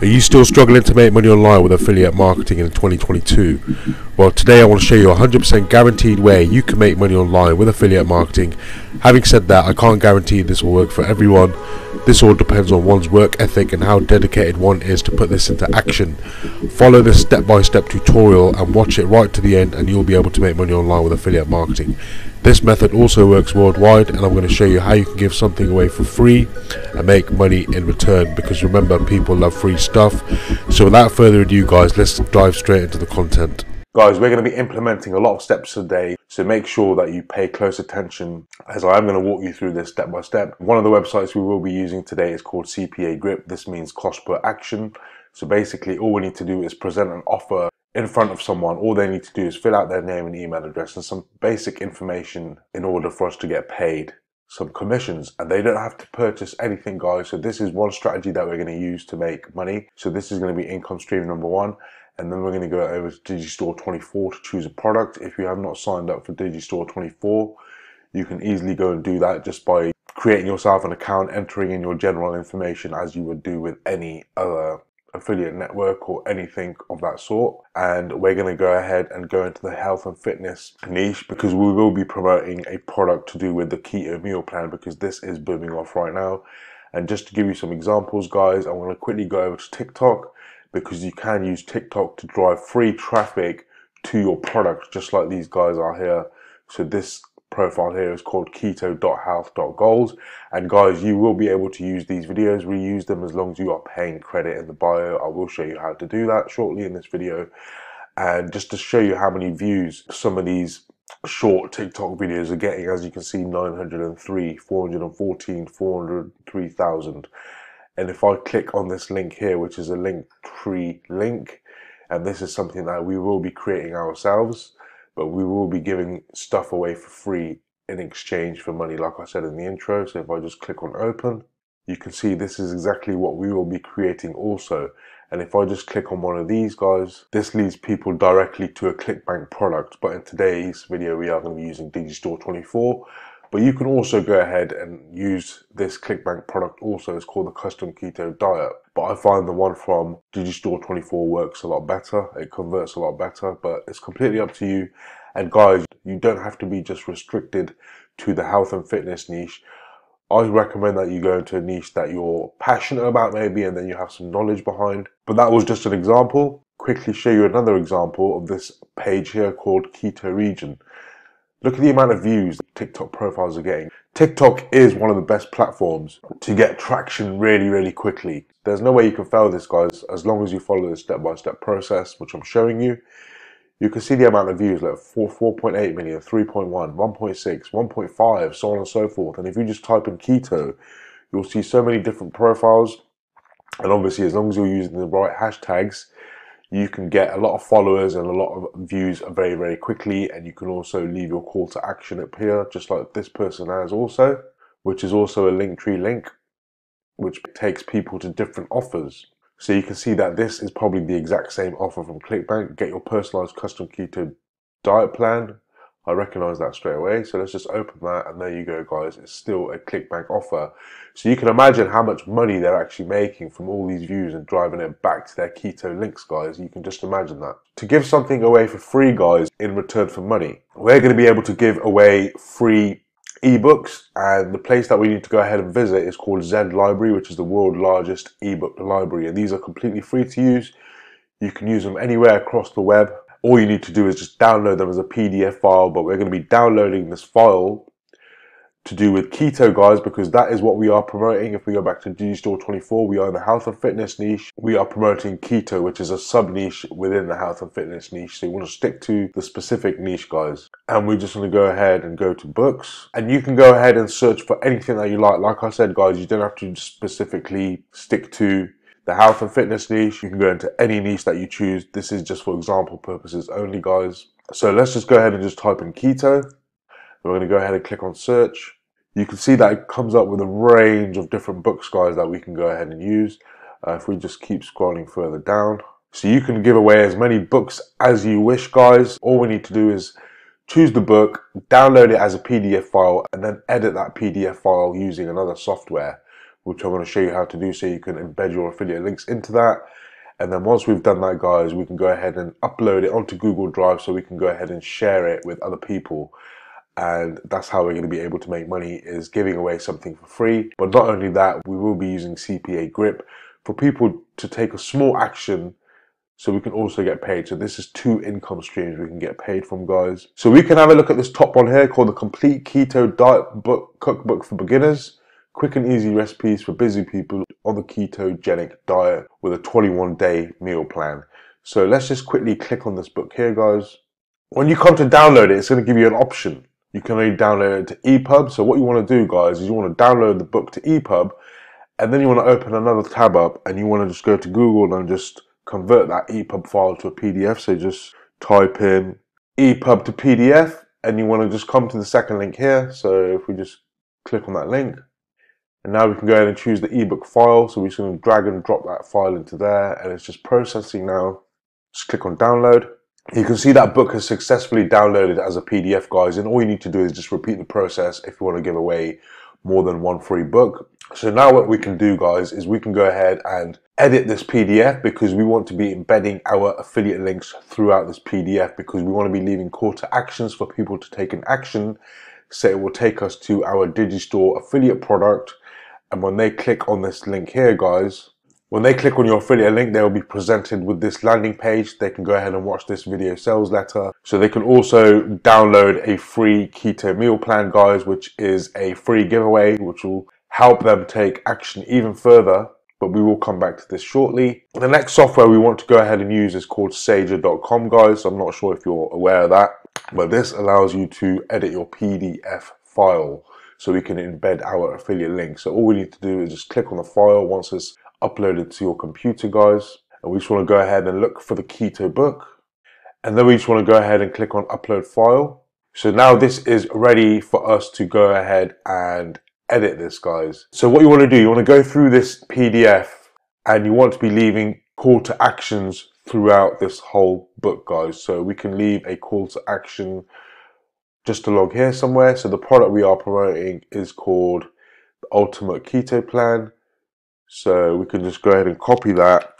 Are you still struggling to make money online with affiliate marketing in 2022? Well, today I want to show you a 100% guaranteed way you can make money online with affiliate marketing. Having said that, I can't guarantee this will work for everyone. This all depends on one's work ethic and how dedicated one is to put this into action. Follow this step by step tutorial and watch it right to the end, and you'll be able to make money online with affiliate marketing. This method also works worldwide and I'm going to show you how you can give something away for free and make money in return because remember people love free stuff. So without further ado guys, let's dive straight into the content. Guys, we're going to be implementing a lot of steps today, so make sure that you pay close attention as I am going to walk you through this step by step. One of the websites we will be using today is called CPA Grip. This means cost per action. So basically all we need to do is present an offer in front of someone, all they need to do is fill out their name and email address and some basic information in order for us to get paid some commissions. And they don't have to purchase anything guys. So this is one strategy that we're going to use to make money. So this is going to be income stream number one. And then we're going to go over to digistore 24 to choose a product. If you have not signed up for digistore 24 you can easily go and do that just by creating yourself an account entering in your general information as you would do with any other affiliate network or anything of that sort. And we're going to go ahead and go into the health and fitness niche because we will be promoting a product to do with the keto meal plan because this is booming off right now. And just to give you some examples, guys, I want to quickly go over to TikTok because you can use TikTok to drive free traffic to your product, just like these guys are here. So this profile here is called keto.health.goals and guys you will be able to use these videos reuse them as long as you are paying credit in the bio. I will show you how to do that shortly in this video. And just to show you how many views some of these short TikTok videos are getting as you can see 903 414 403,000 and if I click on this link here which is a link tree link and this is something that we will be creating ourselves but we will be giving stuff away for free in exchange for money, like I said in the intro. So if I just click on open, you can see this is exactly what we will be creating also. And if I just click on one of these guys, this leads people directly to a ClickBank product. But in today's video, we are going to be using Digistore 24 but you can also go ahead and use this ClickBank product also. It's called the Custom Keto Diet. But I find the one from Digistore 24 works a lot better. It converts a lot better, but it's completely up to you. And guys, you don't have to be just restricted to the health and fitness niche. I recommend that you go into a niche that you're passionate about maybe and then you have some knowledge behind. But that was just an example. Quickly show you another example of this page here called Keto Region. Look at the amount of views TikTok profiles are getting. TikTok is one of the best platforms to get traction really, really quickly. There's no way you can fail this, guys, as long as you follow the step-by-step process, which I'm showing you. You can see the amount of views, like 4, 4.8 million, 3.1, 1.6, 1.5, so on and so forth. And if you just type in keto, you'll see so many different profiles. And obviously, as long as you're using the right hashtags, you can get a lot of followers and a lot of views very, very quickly. And you can also leave your call to action up here, just like this person has also, which is also a Linktree link, which takes people to different offers. So you can see that this is probably the exact same offer from ClickBank. Get your personalized custom keto diet plan I recognize that straight away. So let's just open that and there you go guys. It's still a ClickBank offer. So you can imagine how much money they're actually making from all these views and driving it back to their keto links guys. You can just imagine that. To give something away for free guys in return for money, we're going to be able to give away free ebooks and the place that we need to go ahead and visit is called Z-Library which is the world's largest ebook library and these are completely free to use. You can use them anywhere across the web all you need to do is just download them as a PDF file, but we're going to be downloading this file to do with keto guys because that is what we are promoting. If we go back to digistore 24 we are in the health and fitness niche. We are promoting keto which is a sub niche within the health and fitness niche. So you want to stick to the specific niche guys. And we're just going to go ahead and go to books. And you can go ahead and search for anything that you like. Like i said guys you don't have to specifically stick to the health and fitness niche. You can go into any niche that you choose. This is just for example purposes only, guys. So let's just go ahead and just type in keto. We're going to go ahead and click on search. You can see that it comes up with a range of different books, guys, that we can go ahead and use. Uh, if we just keep scrolling further down. So you can give away as many books as you wish, guys. All we need to do is choose the book, download it as a PDF file, and then edit that PDF file using another software which I'm going to show you how to do so you can embed your affiliate links into that. And then once we've done that, guys, we can go ahead and upload it onto Google Drive so we can go ahead and share it with other people. And that's how we're going to be able to make money is giving away something for free. But not only that, we will be using CPA grip for people to take a small action so we can also get paid. So this is two income streams we can get paid from, guys. So we can have a look at this top one here called the Complete Keto Diet Book Cookbook for Beginners. Quick and easy recipes for busy people on the ketogenic diet with a 21 day meal plan. So let's just quickly click on this book here, guys. When you come to download it, it's going to give you an option. You can only download it to EPUB. So what you want to do, guys, is you want to download the book to EPUB and then you want to open another tab up and you want to just go to Google and just convert that EPUB file to a PDF. So just type in EPUB to PDF and you want to just come to the second link here. So if we just click on that link and now we can go ahead and choose the ebook file. So we're just going to drag and drop that file into there and it's just processing now. Just click on download. You can see that book has successfully downloaded as a PDF guys and all you need to do is just repeat the process if you want to give away more than one free book. So now what we can do guys is we can go ahead and edit this PDF because we want to be embedding our affiliate links throughout this PDF because we want to be leaving call to actions for people to take an action. So it will take us to our Digistore affiliate product. And when they click on this link here, guys, when they click on your affiliate link, they'll be presented with this landing page. They can go ahead and watch this video sales letter. So they can also download a free keto meal plan, guys, which is a free giveaway, which will help them take action even further but we will come back to this shortly. The next software we want to go ahead and use is called Sejda.com, guys. I'm not sure if you're aware of that, but this allows you to edit your PDF file so we can embed our affiliate link. So all we need to do is just click on the file once it's uploaded to your computer, guys. And we just want to go ahead and look for the keto book. And then we just want to go ahead and click on upload file. So now this is ready for us to go ahead and edit this, guys. So what you want to do, you want to go through this PDF and you want to be leaving call to actions throughout this whole book, guys. So we can leave a call to action just along here somewhere. So the product we are promoting is called the Ultimate Keto Plan. So we can just go ahead and copy that,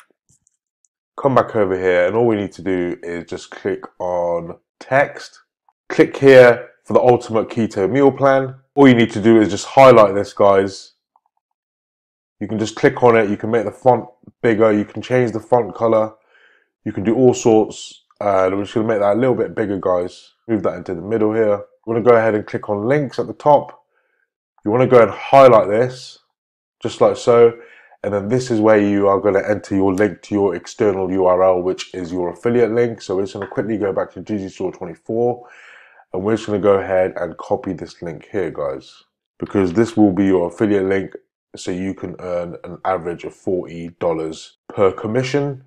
come back over here, and all we need to do is just click on text. Click here for the Ultimate Keto Meal Plan. All you need to do is just highlight this guys. You can just click on it. You can make the font bigger. You can change the font color. You can do all sorts. Uh, I'm just going to make that a little bit bigger guys move that into the middle here. You want to go ahead and click on links at the top. You want to go and highlight this just like so. And then this is where you are going to enter your link to your external URL which is your affiliate link. So we're just going to quickly go back to Digistore 24 and we're just going to go ahead and copy this link here guys because this will be your affiliate link so you can earn an average of $40 per commission.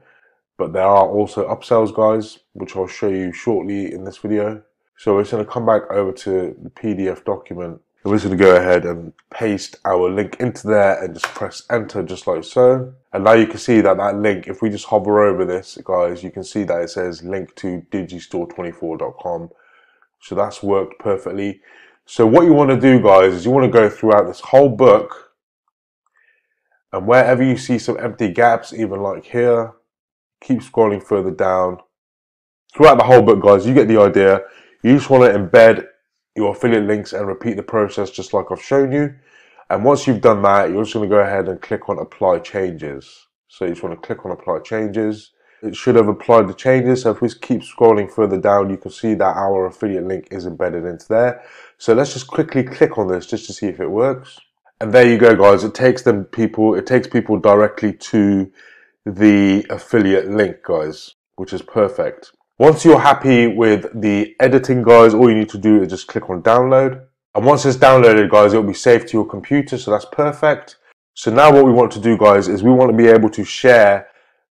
But there are also upsells guys which I'll show you shortly in this video so we're just going to come back over to the PDF document and we're just going to go ahead and paste our link into there and just press enter just like so and now you can see that that link if we just hover over this guys you can see that it says link to digistore24.com so that's worked perfectly. So what you want to do guys is you want to go throughout this whole book and wherever you see some empty gaps, even like here, keep scrolling further down. Throughout the whole book guys, you get the idea. You just want to embed your affiliate links and repeat the process just like I've shown you. And once you've done that, you're just going to go ahead and click on apply changes. So you just want to click on apply changes it should have applied the changes. So if we keep scrolling further down, you can see that our affiliate link is embedded into there. So let's just quickly click on this just to see if it works. And there you go, guys. It takes them people, it takes people directly to the affiliate link, guys, which is perfect. Once you're happy with the editing, guys, all you need to do is just click on download. And once it's downloaded, guys, it'll be saved to your computer. So that's perfect. So now what we want to do, guys, is we want to be able to share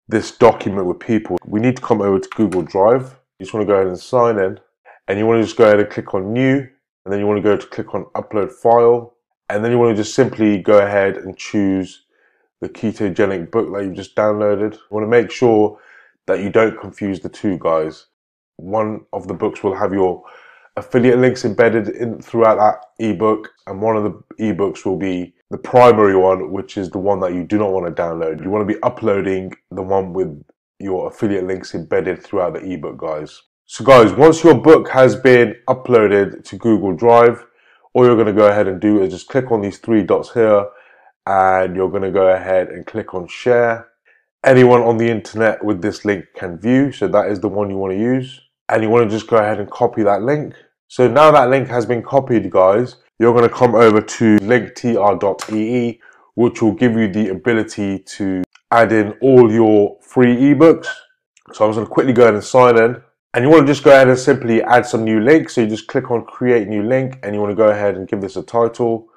this document with people, we need to come over to Google Drive. You just want to go ahead and sign in and you want to just go ahead and click on new and then you want to go to click on upload file and then you want to just simply go ahead and choose the ketogenic book that you've just downloaded. You want to make sure that you don't confuse the two guys. One of the books will have your affiliate links embedded in throughout that ebook and one of the ebooks will be the primary one, which is the one that you do not want to download. You want to be uploading the one with your affiliate links embedded throughout the ebook, guys. So guys, once your book has been uploaded to Google Drive, all you're going to go ahead and do is just click on these three dots here and you're going to go ahead and click on share. Anyone on the internet with this link can view. So that is the one you want to use. And you want to just go ahead and copy that link. So now that link has been copied, guys, you're going to come over to linktr.ee, which will give you the ability to add in all your free ebooks. So I'm just going to quickly go ahead and sign in. And you want to just go ahead and simply add some new links. So you just click on create new link and you want to go ahead and give this a title.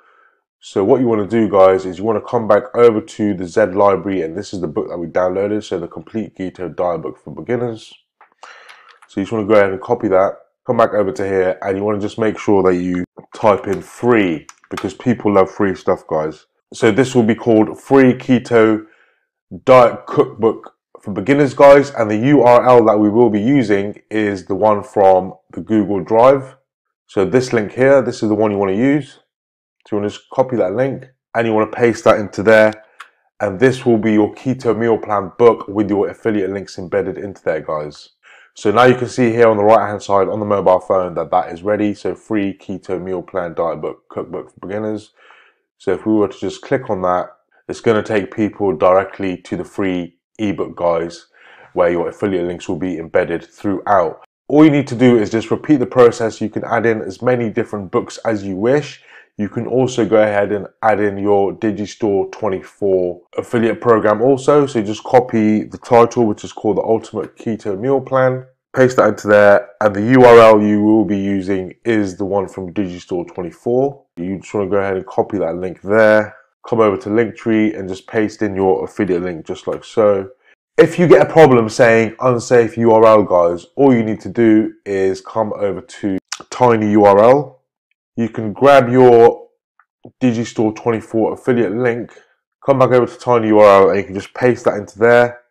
So what you want to do guys is you want to come back over to the Z library and this is the book that we downloaded. So the complete Keto diet book for beginners. So you just want to go ahead and copy that, come back over to here and you want to just make sure that you type in free because people love free stuff guys. So this will be called free keto diet cookbook for beginners guys and the URL that we will be using is the one from the Google Drive. So this link here, this is the one you want to use. So you want to just copy that link and you want to paste that into there and this will be your keto meal plan book with your affiliate links embedded into there guys. So now you can see here on the right hand side on the mobile phone that that is ready. So free keto meal plan diet book cookbook for beginners. So if we were to just click on that, it's going to take people directly to the free ebook guys where your affiliate links will be embedded throughout. All you need to do is just repeat the process. You can add in as many different books as you wish. You can also go ahead and add in your Digistore 24 affiliate program also. So just copy the title, which is called the Ultimate Keto Meal Plan, paste that into there, and the URL you will be using is the one from Digistore 24. You just want to go ahead and copy that link there come over to Linktree and just paste in your affiliate link just like so. If you get a problem saying unsafe URL guys, all you need to do is come over to tinyurl. You can grab your Digistore 24 affiliate link, come back over to tinyurl and you can just paste that into there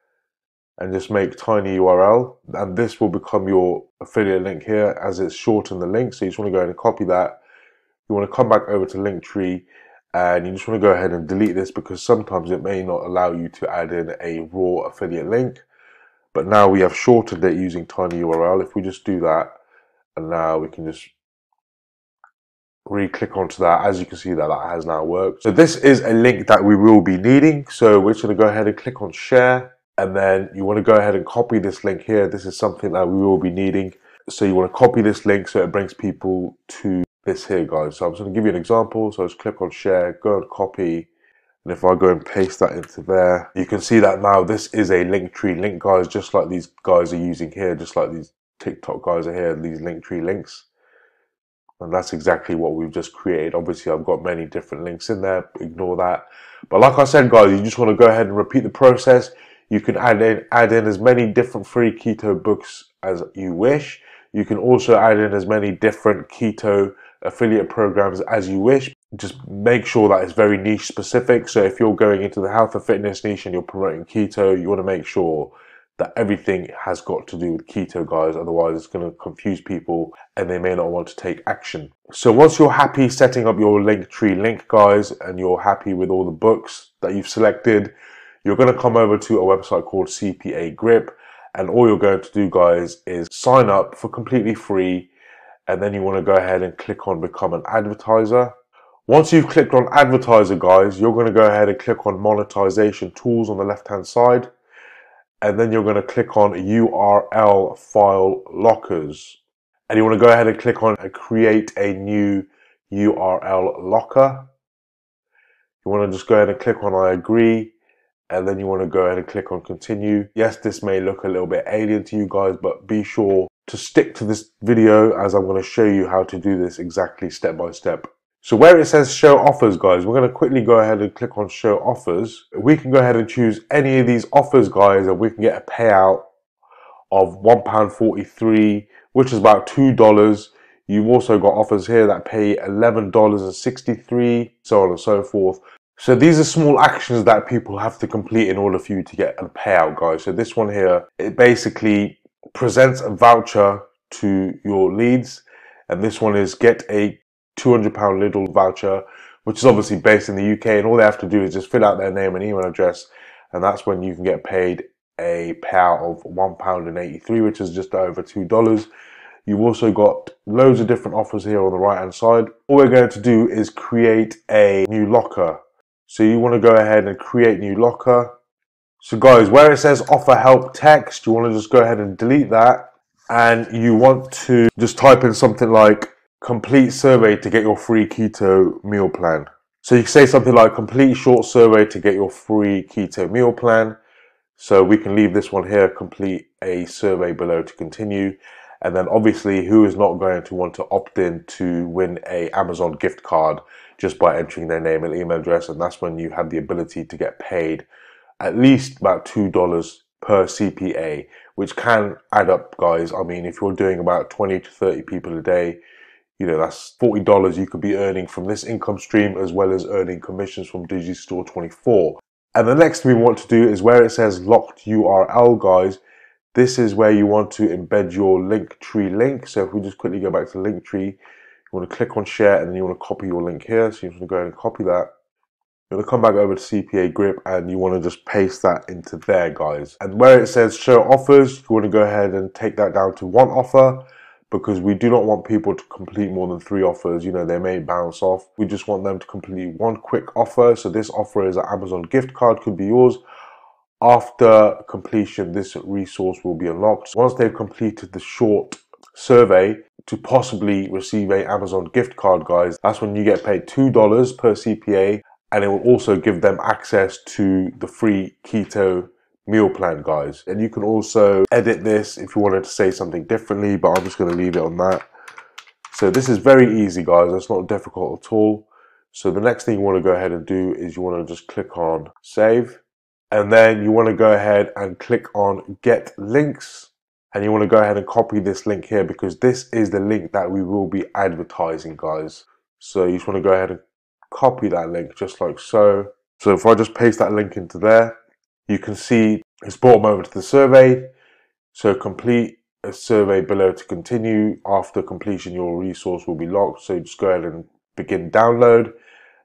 and just make tinyurl and this will become your affiliate link here as it's shortened the link. So you just want to go ahead and copy that. You want to come back over to linktree and you just want to go ahead and delete this because sometimes it may not allow you to add in a raw affiliate link. But now we have shortened it using tinyurl if we just do that and now we can just re-click onto that. As you can see that that has now worked. So this is a link that we will be needing. So we're just going to go ahead and click on share. And then you want to go ahead and copy this link here. This is something that we will be needing. So you want to copy this link so it brings people to this here guys. So I'm just going to give you an example. So just click on share go and copy. And if I go and paste that into there you can see that now this is a Linktree link guys just like these guys are using here just like these TikTok guys are here these Linktree links and that's exactly what we've just created. Obviously I've got many different links in there. Ignore that. But like I said guys you just want to go ahead and repeat the process. You can add in add in as many different free keto books as you wish. You can also add in as many different keto affiliate programs as you wish. Just make sure that it's very niche specific. So if you're going into the health and fitness niche and you're promoting keto, you want to make sure that everything has got to do with keto, guys. Otherwise, it's going to confuse people and they may not want to take action. So once you're happy setting up your link tree link, guys, and you're happy with all the books that you've selected, you're going to come over to a website called CPA Grip. And all you're going to do, guys, is sign up for completely free and then you want to go ahead and click on become an advertiser. Once you've clicked on advertiser guys, you're going to go ahead and click on monetization tools on the left hand side. And then you're going to click on URL file lockers. And you want to go ahead and click on uh, create a new URL locker. You want to just go ahead and click on I agree. And then you want to go ahead and click on continue. Yes, this may look a little bit alien to you guys, but be sure to stick to this video as I'm going to show you how to do this exactly step by step. So where it says show offers guys, we're going to quickly go ahead and click on show offers. We can go ahead and choose any of these offers guys and we can get a payout of £1.43 which is about $2. You've also got offers here that pay $11.63 so on and so forth. So these are small actions that people have to complete in order for you to get a payout guys. So this one here, it basically presents a voucher to your leads. And this one is get a £200 Lidl voucher, which is obviously based in the UK, and all they have to do is just fill out their name and email address, and that's when you can get paid a payout of one pound and eighty three, which is just over two dollars. You've also got loads of different offers here on the right hand side. All we're going to do is create a new locker. So you want to go ahead and create new locker. So guys, where it says offer help text, you want to just go ahead and delete that. And you want to just type in something like complete survey to get your free keto meal plan. So you say something like complete short survey to get your free keto meal plan. So we can leave this one here, complete a survey below to continue. And then obviously who is not going to want to opt in to win a Amazon gift card just by entering their name and email address. And that's when you have the ability to get paid at least about $2 per CPA, which can add up guys. I mean, if you're doing about 20 to 30 people a day, you know, that's $40 you could be earning from this income stream as well as earning commissions from Digistore 24. And the next thing we want to do is where it says locked URL guys, this is where you want to embed your Linktree link. So if we just quickly go back to Linktree, you want to click on share and then you want to copy your link here. So you want to go ahead and copy that. You're going to come back over to CPA Grip and you want to just paste that into there, guys. And where it says show offers, you want to go ahead and take that down to one offer because we do not want people to complete more than three offers. You know, they may bounce off. We just want them to complete one quick offer. So this offer is an Amazon gift card, could be yours. After completion, this resource will be unlocked. Once they've completed the short survey to possibly receive a Amazon gift card, guys, that's when you get paid $2 per CPA and it will also give them access to the free keto meal plan, guys. And you can also edit this if you wanted to say something differently, but I'm just going to leave it on that. So this is very easy, guys. It's not difficult at all. So the next thing you want to go ahead and do is you want to just click on save and then you want to go ahead and click on get links and you want to go ahead and copy this link here because this is the link that we will be advertising guys so you just want to go ahead and copy that link just like so so if I just paste that link into there you can see it's brought me over to the survey so complete a survey below to continue after completion your resource will be locked so just go ahead and begin download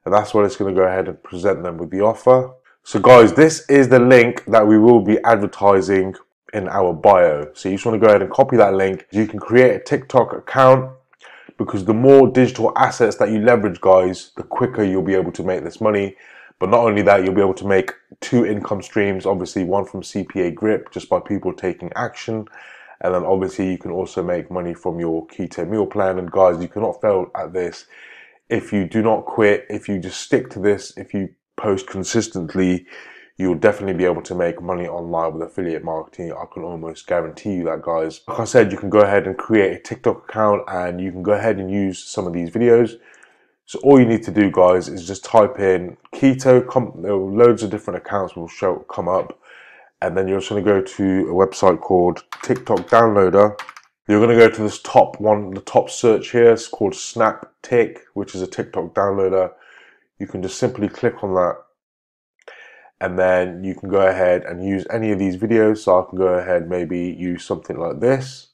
and that's what it's going to go ahead and present them with the offer so guys, this is the link that we will be advertising in our bio. So you just want to go ahead and copy that link. You can create a TikTok account because the more digital assets that you leverage, guys, the quicker you'll be able to make this money. But not only that, you'll be able to make two income streams. Obviously, one from CPA Grip just by people taking action. And then obviously you can also make money from your keto meal plan. And guys, you cannot fail at this if you do not quit, if you just stick to this, if you post consistently, you'll definitely be able to make money online with affiliate marketing. I can almost guarantee you that, guys. Like I said, you can go ahead and create a TikTok account and you can go ahead and use some of these videos. So all you need to do, guys, is just type in keto. Com- loads of different accounts will show come up, and then you're just going to go to a website called TikTok Downloader. You're going to go to this top one, the top search here. It's called SnapTik, which is a TikTok downloader you can just simply click on that and then you can go ahead and use any of these videos so I can go ahead maybe use something like this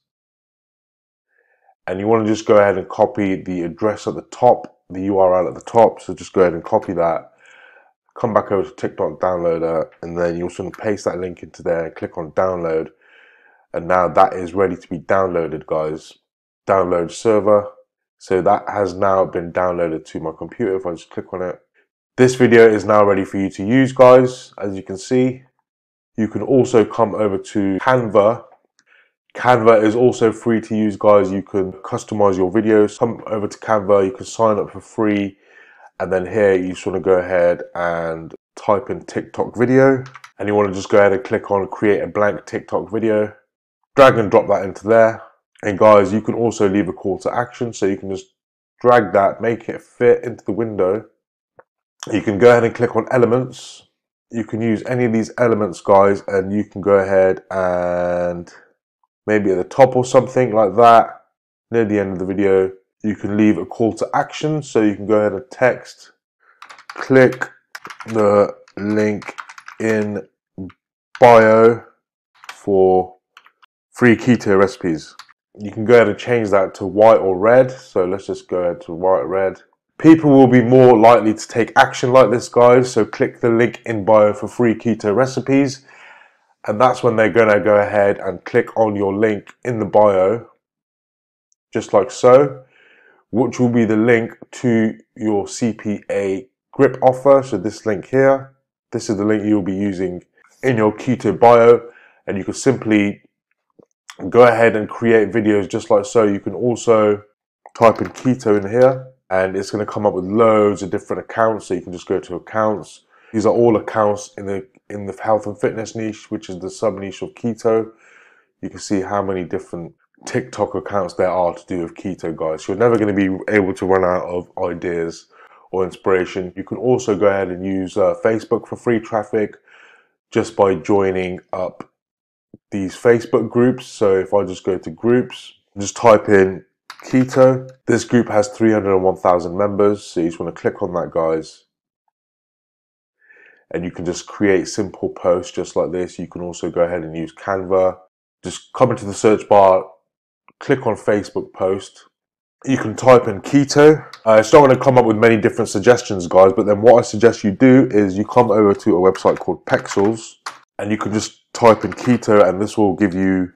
and you want to just go ahead and copy the address at the top the URL at the top so just go ahead and copy that come back over to TikTok downloader and then you also paste that link into there and click on download and now that is ready to be downloaded guys download server so that has now been downloaded to my computer. If I just click on it, this video is now ready for you to use guys. As you can see, you can also come over to Canva. Canva is also free to use guys. You can customize your videos. Come over to Canva, you can sign up for free. And then here you just want to go ahead and type in TikTok video. And you want to just go ahead and click on create a blank TikTok video. Drag and drop that into there and guys, you can also leave a call to action. So you can just drag that, make it fit into the window. You can go ahead and click on elements. You can use any of these elements, guys, and you can go ahead and maybe at the top or something like that, near the end of the video, you can leave a call to action. So you can go ahead and text, click the link in bio for free keto recipes you can go ahead and change that to white or red. So let's just go ahead to white or red. People will be more likely to take action like this, guys. So click the link in bio for free keto recipes. And that's when they're going to go ahead and click on your link in the bio, just like so, which will be the link to your CPA grip offer. So this link here, this is the link you'll be using in your keto bio. And you can simply go ahead and create videos just like so. You can also type in keto in here and it's going to come up with loads of different accounts. So you can just go to accounts. These are all accounts in the in the health and fitness niche, which is the sub niche of keto. You can see how many different TikTok accounts there are to do with keto, guys. You're never going to be able to run out of ideas or inspiration. You can also go ahead and use uh, Facebook for free traffic just by joining up these Facebook groups. So if I just go to groups, just type in keto. This group has 301,000 members. So you just want to click on that, guys. And you can just create simple posts just like this. You can also go ahead and use Canva. Just come into the search bar, click on Facebook post. You can type in keto. Uh, it's not going to come up with many different suggestions, guys. But then what I suggest you do is you come over to a website called Pexels and you can just type in keto and this will give you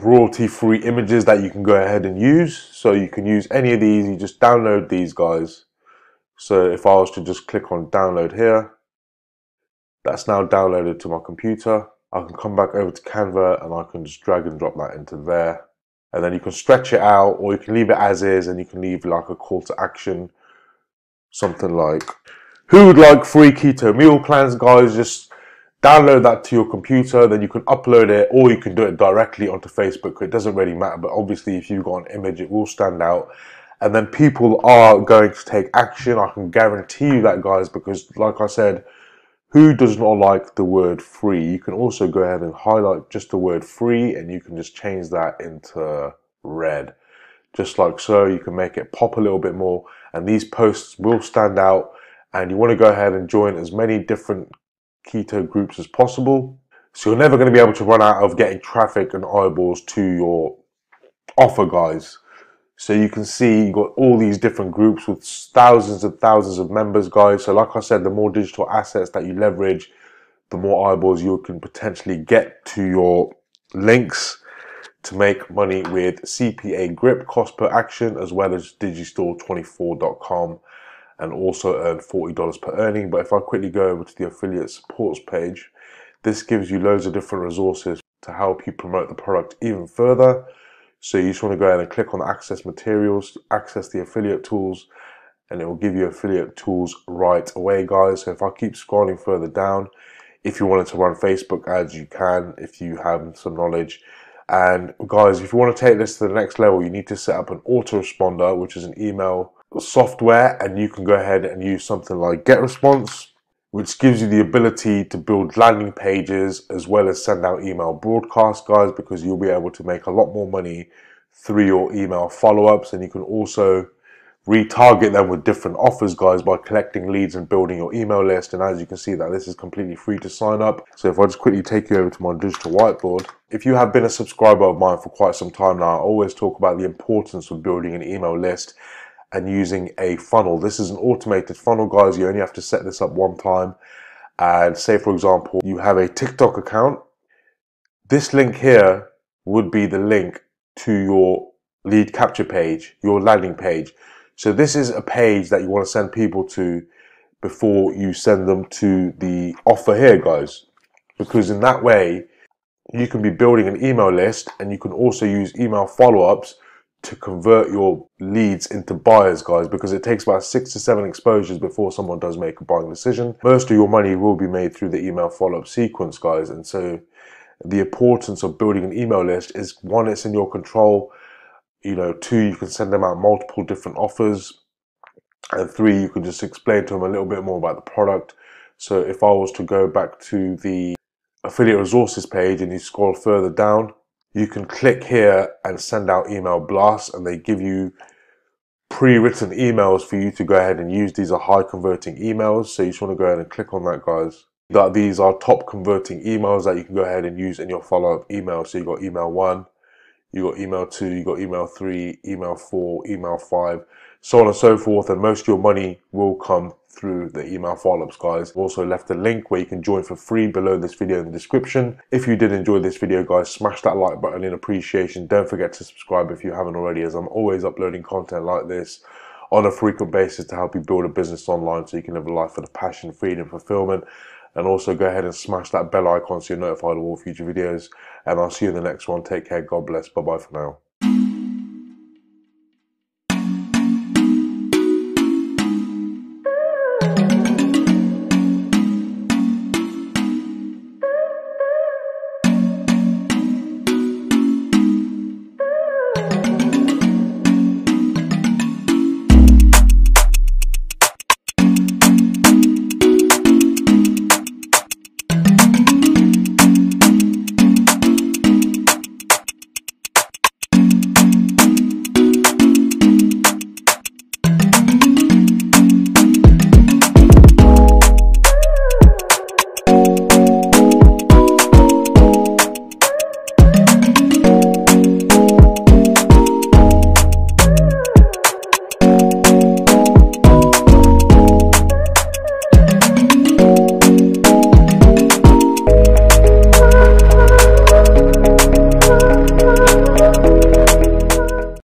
royalty free images that you can go ahead and use. So you can use any of these, you just download these guys. So if I was to just click on download here, that's now downloaded to my computer. I can come back over to Canva and I can just drag and drop that into there. And then you can stretch it out or you can leave it as is and you can leave like a call to action. Something like, who would like free keto meal plans, guys? Just download that to your computer, then you can upload it, or you can do it directly onto Facebook. It doesn't really matter, but obviously, if you've got an image, it will stand out. And then people are going to take action. I can guarantee you that, guys, because like I said, who does not like the word free? You can also go ahead and highlight just the word free, and you can just change that into red. Just like so, you can make it pop a little bit more, and these posts will stand out. And you want to go ahead and join as many different keto groups as possible. So you're never going to be able to run out of getting traffic and eyeballs to your offer, guys. So you can see you got all these different groups with thousands and thousands of members, guys. So like I said, the more digital assets that you leverage, the more eyeballs you can potentially get to your links to make money with CPA grip cost per action as well as digistore24.com and also earn $40 per earning. But if I quickly go over to the affiliate supports page, this gives you loads of different resources to help you promote the product even further. So you just want to go ahead and click on access materials, access the affiliate tools, and it will give you affiliate tools right away, guys. So if I keep scrolling further down, if you wanted to run Facebook ads, you can if you have some knowledge. And guys, if you want to take this to the next level, you need to set up an autoresponder, which is an email software and you can go ahead and use something like GetResponse, which gives you the ability to build landing pages as well as send out email broadcasts, guys, because you'll be able to make a lot more money through your email follow ups. And you can also retarget them with different offers, guys, by collecting leads and building your email list. And as you can see, that this is completely free to sign up. So if I just quickly take you over to my digital whiteboard, if you have been a subscriber of mine for quite some time now, I always talk about the importance of building an email list and using a funnel. This is an automated funnel, guys. You only have to set this up one time. And say, for example, you have a TikTok account. This link here would be the link to your lead capture page, your landing page. So this is a page that you want to send people to before you send them to the offer here, guys. Because in that way, you can be building an email list and you can also use email follow-ups to convert your leads into buyers, guys, because it takes about six to seven exposures before someone does make a buying decision. Most of your money will be made through the email follow up sequence, guys. And so the importance of building an email list is one, it's in your control. You know, two, you can send them out multiple different offers. And three, you can just explain to them a little bit more about the product. So if I was to go back to the affiliate resources page and you scroll further down, you can click here and send out email blasts and they give you pre-written emails for you to go ahead and use. These are high converting emails. So you just want to go ahead and click on that guys. That these are top converting emails that you can go ahead and use in your follow-up email. So you got email one, you got email two, you got email three, email four, email five. so on and so forth. And most of your money will come through the email follow-ups guys. I've also left a link where you can join for free below this video in the description. If you did enjoy this video guys, smash that like button in appreciation. Don't forget to subscribe if you haven't already as I'm always uploading content like this on a frequent basis to help you build a business online so you can live a life of passion, freedom, fulfillment. And also go ahead and smash that bell icon so you're notified of all future videos. And I'll see you in the next one. Take care. God bless. Bye bye for now.